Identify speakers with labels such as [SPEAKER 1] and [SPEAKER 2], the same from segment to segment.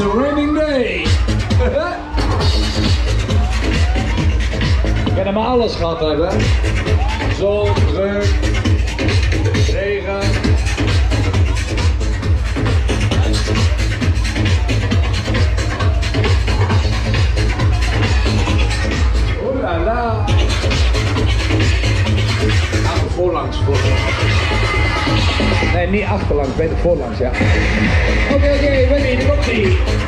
[SPEAKER 1] a raining day. Ik kan maar alles gehad hebben. Zon, reuk, regen. Oeh la la. Voorlangs. Nee, niet achterlangs, beter voorlangs, ja. Oké, oké, okay,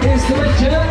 [SPEAKER 1] is the return.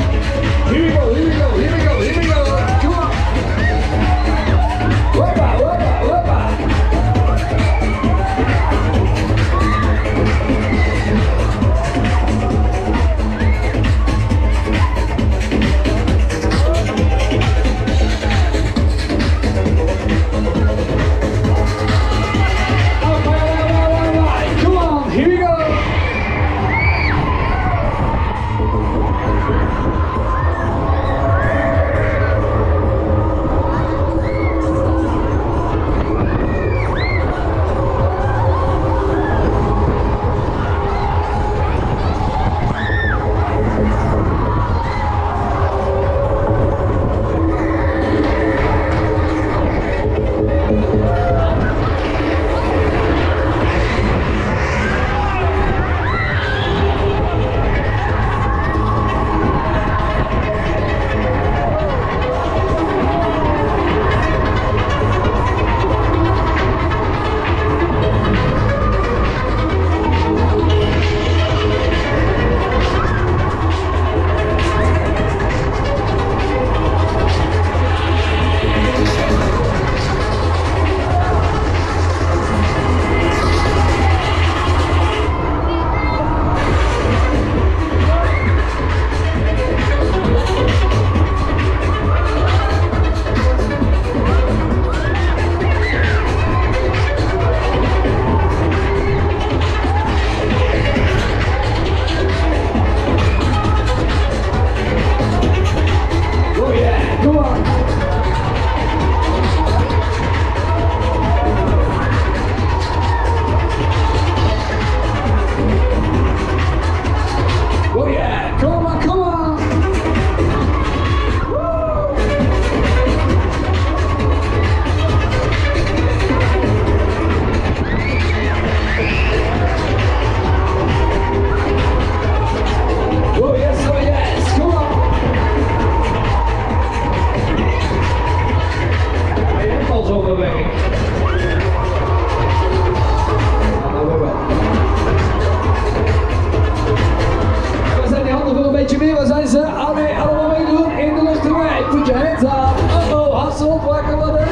[SPEAKER 1] ジャネザー、あと、ハッスル、ブラックバディ、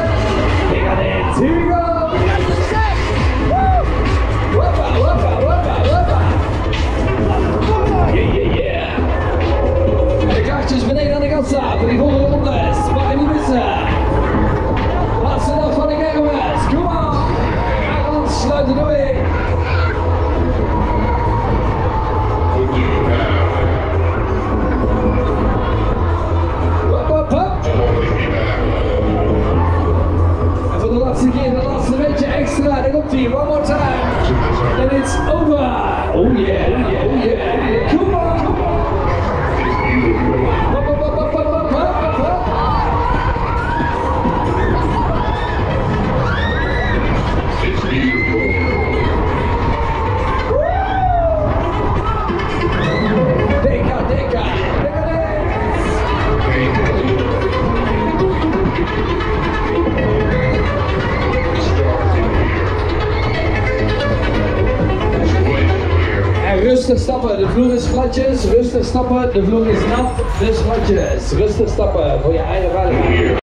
[SPEAKER 1] メガネ、ティーガー One more time. And it's over. Oh yeah, oh yeah, rustig stappen, de vloer is gladjes. Rustig stappen, de vloer is nat, dus gladjes. Rustig stappen voor je eigen veiligheid.